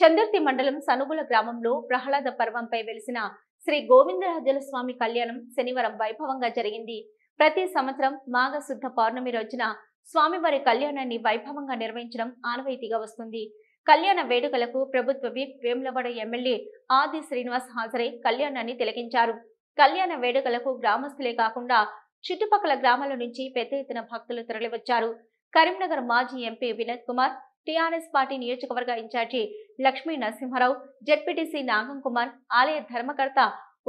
చందర్తి మండలం సనుగుల గ్రామంలో ప్రహ్లాద పర్వంపై వెలిసిన శ్రీ గోవిందరాజుల స్వామి కళ్యాణం శనివారం వైభవంగా జరిగింది. ప్రతి సంవత్సరం మాఘశుద్ధ పౌర్ణమి రోజున స్వామివారి కళ్యాణాన్ని వైభవంగా నిర్వహించడం ఆనవాయితీగా వస్తుంది. కళ్యాణ వేడుకలకు ప్రభుత్వ విప్ వేములవాడ ఎమ్మెల్యే ఆది శ్రీనివాస్ హాజరై కళ్యాణాన్ని తిలకించారు. కళ్యాణ వేడుకలకు గ్రామస్తులే కాకుండా చుట్టుపక్కల గ్రామాల నుంచి పెద్ద ఎత్తున భక్తులు తరలివచ్చారు. కరీంనగర్ మాజీ MP Vinod Kumar TRS party నియోజకవర్గ ఇన్ఛార్జి లక్ష్మీ నరసింహారావు జెడ్పీటీసీ నాగం కుమార్ ఆలయ ధర్మకర్త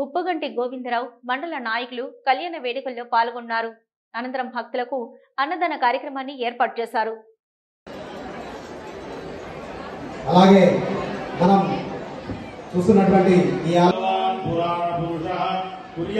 ఉప్పుగంటి గోవిందరావు మండల నాయకులు కళ్యాణ వేడుకల్లో పాల్గొన్నారు. అనంతరం భక్తులకు అన్నదాన కార్యక్రమాన్ని ఏర్పాటు చేశారు. అలాగే మనం చూస్తున్నటువంటి ఈ ఆలయం భగవాన్ పురాణ పురుష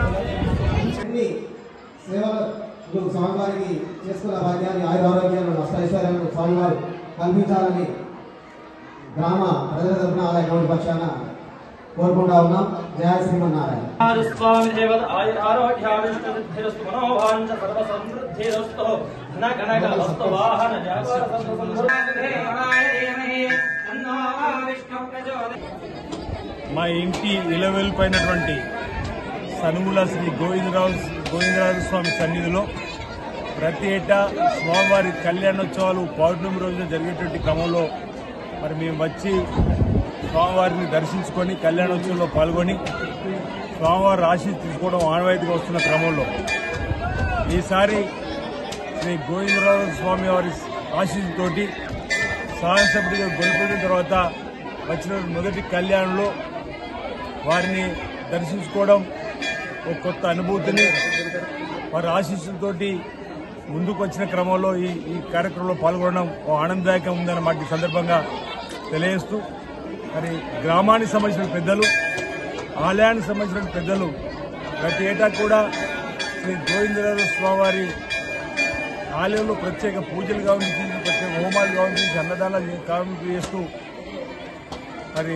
సేవలు స్వామివారికి చేసుకున్న భాగ్యాన్ని ఆయుర ఆరోగ్యాలను నష్టైశ్వర్యాలను స్వామివారు కల్పించాలని గ్రామ ప్రజల తరఫున ఆలయ కమిటీ పక్షాన కోరుకుంటా ఉన్నాం. జయ శ్రీమన్నారాయణ. స్వామి దేవత ఆయుర ఆరోగ్యాభిష్టసిద్ధిరస్తు మనోవాంఛ సర్వ సమృద్ధిరస్తు ఘన ఘనక వస్తు వాహన జాగర సర్వ మా ఇంటి ఇలవెల్పైనటువంటి సనుముల శ్రీ గోవిందరావు గోవిందరాజ స్వామి సన్నిధిలో ప్రతి ఏటా స్వామివారి కళ్యాణోత్సవాలు పౌర్ణమి రోజున జరిగేటువంటి క్రమంలో మరి మేము వచ్చి స్వామివారిని దర్శించుకొని కళ్యాణోత్సవంలో పాల్గొని స్వామివారి ఆశీస్ తీసుకోవడం ఆనవాయితీగా వస్తున్న క్రమంలో ఈసారి శ్రీ గోవిందరాజ స్వామి వారి ఆశీస్సుతోటి శాసనసభ్యుడిగా గెలుపొందిన తర్వాత వచ్చిన మొదటి కళ్యాణంలో వారిని దర్శించుకోవడం ఒక కొత్త అనుభూతిని వారి ఆశీస్సులతోటి ముందుకు వచ్చిన క్రమంలో ఈ ఈ కార్యక్రమంలో పాల్గొనడం ఓ ఆనందదాయకం ఉందన్నమాట ఈ సందర్భంగా తెలియజేస్తూ మరి గ్రామానికి సంబంధించిన పెద్దలు ఆలయానికి సంబంధించిన పెద్దలు ప్రతి ఏటా కూడా శ్రీ గోవిందరాజు స్వామివారి ఆలయంలో ప్రత్యేక పూజలు కావచ్చు ప్రత్యేక హోమాలు కావచ్చు అన్నదానాలు కావచ్చు చేస్తూ మరి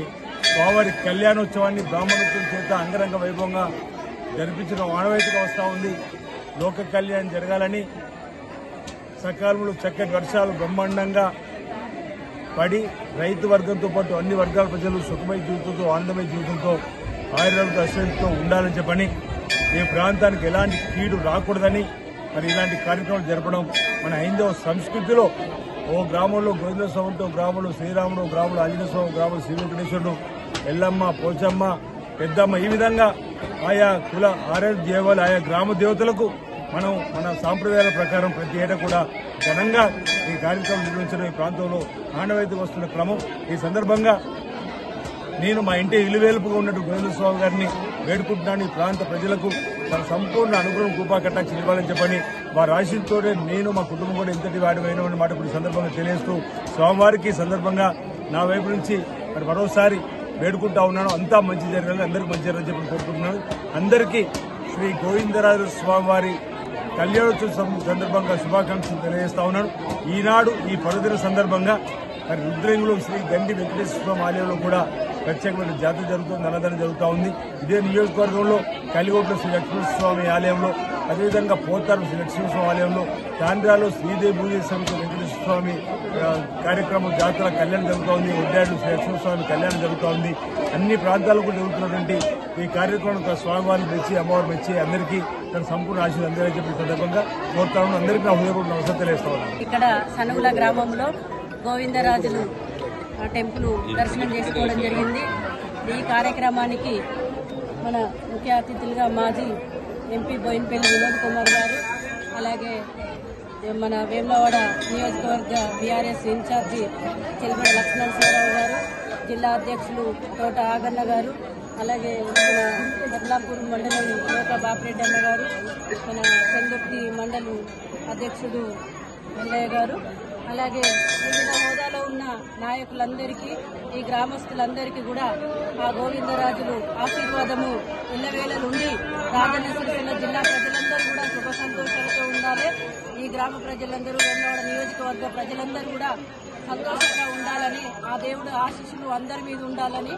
స్వామివారి కళ్యాణోత్సవాన్ని బ్రాహ్మణత్వం చేత అంగరంగ వైభవంగా జరిపించడం ఆనవాయితీగా వస్తూ ఉంది. లోక కళ్యాణం జరగాలని సకాలంలో చక్కటి వర్షాలు బ్రహ్మాండంగా పడి రైతు వర్గంతో పాటు అన్ని వర్గాల ప్రజలు సుఖమయ జీవితంతో ఆనందమయ జీవితంతో ఆయుర్వేద అశ్వంతో ఉండాలని చెప్పని ఈ ప్రాంతానికి ఎలాంటి కీడు రాకూడదని మరి ఇలాంటి కార్యక్రమాలు జరపడం మన హైందవ సంస్కృతిలో ఓ గ్రామంలో గోవింద స్వామితో గ్రామంలో శ్రీరాముడు గ్రామంలో ఆంజనేయ స్వామి గ్రామంలో శ్రీ వెంకటేశ్వరుడు ఎల్లమ్మ పోచమ్మ పెద్దమ్మ. ఈ విధంగా ఆయా కుల ఆరోగ్య దేవాలు ఆయా గ్రామ దేవతలకు మనం మన సాంప్రదాయాల ప్రకారం ప్రతి ఏటా కూడా ఘనంగా ఈ కార్యక్రమం నిర్వహించడం ఈ ప్రాంతంలో ఆనవాయితీ వస్తున్న క్రమం. ఈ సందర్భంగా నేను మా ఇంటి ఇలువేలుపుగా ఉన్నట్టు గోవింద స్వామి గారిని వేడుకుంటున్నాను. ఈ ప్రాంత ప్రజలకు తన సంపూర్ణ అనుగ్రహం కృపా ఇవ్వాలని చెప్పని వారి ఆశీస్సుతోనే నేను మా కుటుంబం కూడా ఇంతటి వాడిపోయిన మాట ఇప్పుడు సందర్భంగా తెలియజేస్తూ స్వామివారికి సందర్భంగా నా వైపు నుంచి మరి మరోసారి వేడుకుంటా ఉన్నాను. అంతా మంచి జరగాలి. అందరికీ మంచి జరగాలని చెప్పి కోరుకుంటున్నాను. అందరికీ శ్రీ గోవిందరాజు స్వామివారి కళ్యాణోత్సవ సందర్భంగా శుభాకాంక్షలు తెలియజేస్తా ఉన్నాను. ఈనాడు ఈ పర్వదిన సందర్భంగా మరి రుద్రంగులో శ్రీ గండి వెంకటేశ్వర స్వామి ఆలయంలో కూడా ప్రత్యేకమైన జాతర జరుగుతుంది అన్నదానం జరుగుతూ ఉంది. ఇదే నియోజకవర్గంలో కలిగోట్ల శ్రీ లక్ష్మీస్వామి ఆలయంలో అదేవిధంగా పోతారు శ్రీ లక్ష్మీస్వామి ఆలయంలో తాండ్రాలో శ్రీదేవి పూజ వెంకటేశ్వర స్వామి కార్యక్రమం జాతర కళ్యాణం జరుగుతూ ఉంది ఒడ్డాడు స్వామి లక్ష్మీస్వామి కళ్యాణం జరుగుతూ ఉంది అన్ని ప్రాంతాలకు జరుగుతున్నటువంటి ఈ కార్యక్రమం స్వామివారిని మెచ్చి అమ్మవారిని మెచ్చి అందరికీ తన సంపూర్ణ ఆశీర్వాదం అందేదని చెప్పి సందర్భంగా కోరుతాను. అందరికీ నా హృదయపూర్వక నమస్కారం తెలియజేస్తా ఇక్కడ సనుగుల గ్రామంలో గోవిందరాజులు ఆ టెంపుల్ దర్శనం చేసుకోవడం జరిగింది. ఈ కార్యక్రమానికి మన ముఖ్య అతిథులుగా మాజీ ఎంపీ బోయినపల్లి వినోద్ కుమార్ గారు అలాగే మన వేములవాడ నియోజకవర్గ బీఆర్ఎస్ ఇన్ఛార్జి లక్ష్మణ్ లక్ష్మణరావు గారు జిల్లా అధ్యక్షులు తోట ఆగన్న గారు అలాగే మన బద్లాపూర్ మండలం లోక బాపిరెడ్డి అన్న గారు మన పెందుర్తి మండలం అధ్యక్షుడు ఎల్లయ్య గారు అలాగే వివిధ హోదాలో ఉన్న నాయకులందరికీ ఈ గ్రామస్తులందరికీ కూడా ఆ గోవిందరాజులు ఆశీర్వాదము ఎల్లవేళలుండి రాజన్న సిరిసిల్ల జిల్లా ప్రజలందరూ కూడా సుఖ సంతోషాలతో ఉండాలి. ఈ గ్రామ ప్రజలందరూ వెన్నవాడ నియోజకవర్గ ప్రజలందరూ కూడా సంతోషంగా ఉండాలని ఆ దేవుడు ఆశీస్సులు అందరి మీద ఉండాలని